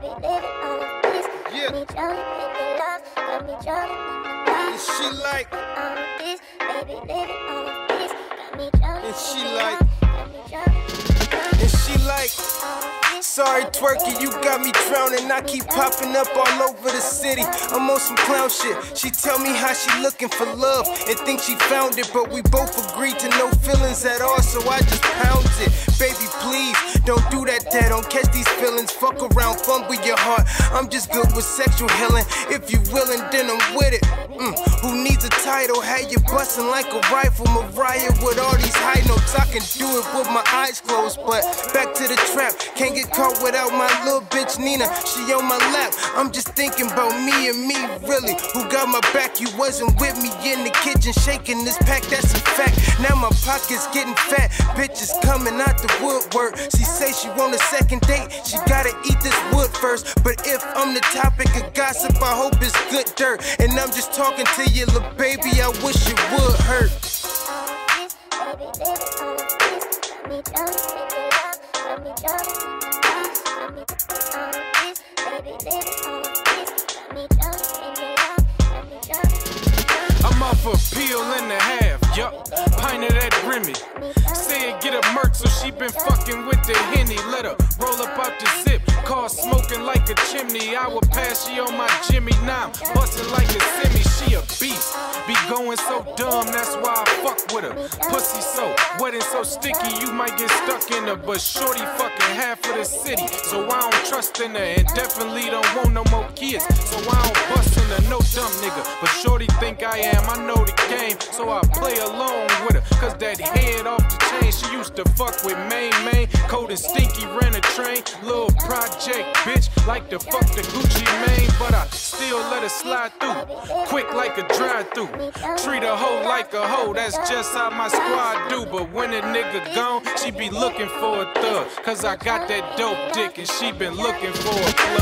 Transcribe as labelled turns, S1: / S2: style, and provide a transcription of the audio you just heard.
S1: baby, living on this.
S2: Yeah.
S1: Me drowning in your love, got me drowning in your love.
S2: And she like,
S1: on this, baby, living on this. Got me drowning
S2: And she like-
S1: love, got me drowning
S2: and she like. Sorry, twerky, you got me drowning. I keep popping up all over the city. I'm on some clown shit. She tell me how she looking for love and think she found it, but we both agreed to no feelings at all, so I just pound it. Baby, don't do that. Dad, don't catch these feelings. Fuck around, fumble your heart. I'm just good with sexual healing. If you willing, then I'm with it. Mm, who needs a title? Had you bustin' like a rifle, Mariah with all these I can do it with my eyes closed, but back to the trap. Can't get caught without my little bitch Nina. She on my lap. I'm just thinking about me and me, really. Who got my back? You wasn't with me in the kitchen shaking this pack. That's a fact. Now my pockets getting fat. Bitches coming out the woodwork. She say she want a second date. She gotta eat this wood first. But if I'm the topic of gossip, I hope it's good dirt. And I'm just talking to you, little baby. I wish it would hurt.
S1: On baby, living on this. Got me drowning in love, got me drowning in your love. Got me this, baby, living on this. Got me drowning in love, got me drowning in your love.
S3: I'm off a pill and a half, yup. Pint of that Remy. Say it get a murk, so she been fucking with the Henny. Let her roll up out the zip. Car smoking like a chimney. I would pass, she on my Jimmy. Now I'm busting like a semi. She a Pussy so wet and so sticky, you might get stuck in her. But shorty fucking half of the city. So I don't trust in her and definitely don't want no more kids. So I don't bust in her, no dumb nigga. But shorty think I am, I know the game. So I play along with her. Cause that head off the chain, to fuck with main main. Cold and stinky, ran a train. Little project bitch, like to fuck the Gucci main, But I still let it slide through. Quick like a drive through. Treat a hoe like a hoe, that's just how my squad do. But when a nigga gone, she be looking for a thug. Cause I got that dope dick and she been looking for a nigga.